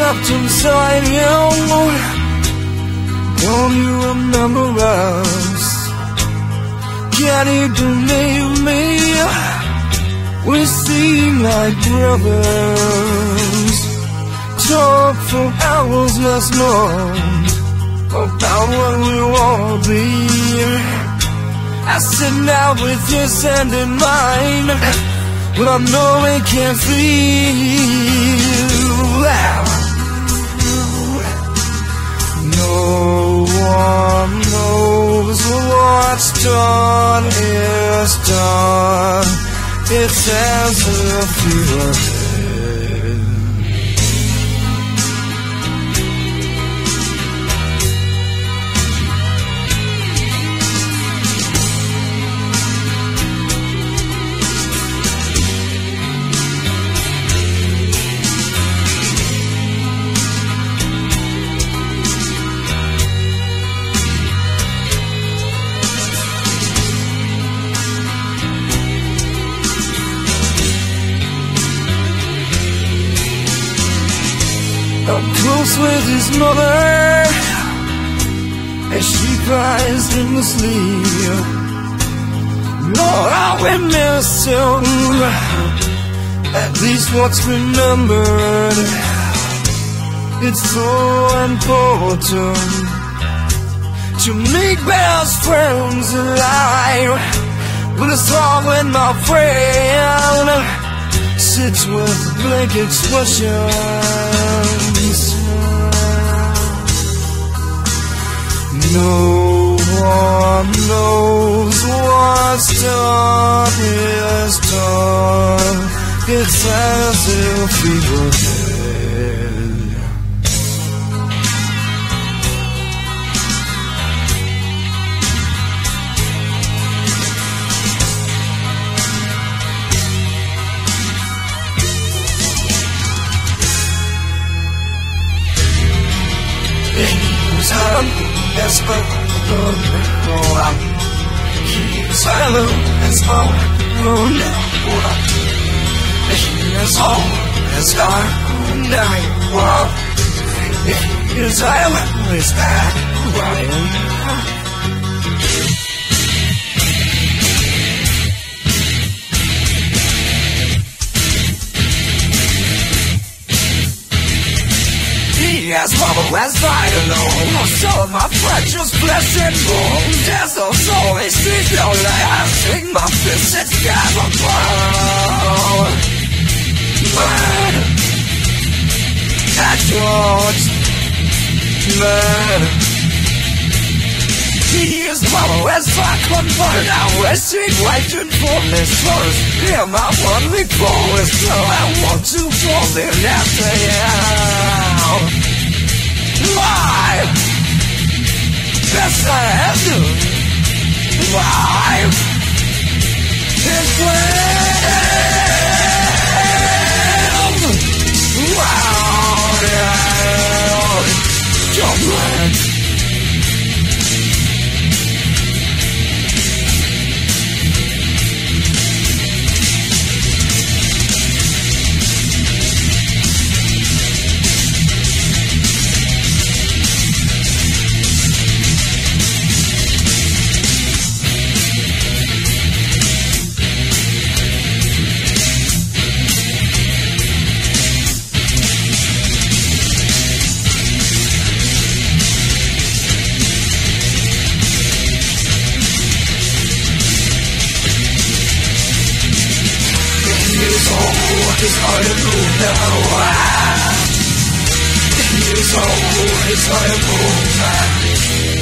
left inside you. Don't you remember us? Can you believe me? We seem like brothers. Talk for hours last month about what we want to be. I sit now with your sand in mine, but I know it can't feel. No one knows what's done is done. It's as if we I'm close with his mother as she cries in the sleep. Lord, I will miss him. At least what's remembered. It's so important to make best friends alive. With a song with my friend sits with blank expressions. No one knows what's done is done. It's as if we were Silent as a moon. Keep silent as a moon. As all as dark night. He is silent is back. Ryan. Yes, Mama, last night alone Some of my fractures, flesh and bone There's no soul, it sees no light I sing my fists, it's gather burn Man At yours Man He is Mama, as I convert Now. Resting, waiting for this first Hear my one before is so I want to fall in after you why? Best I have to. Why? It's well. Wow. Let. All it's hard to move now. It's all it's hard to move now.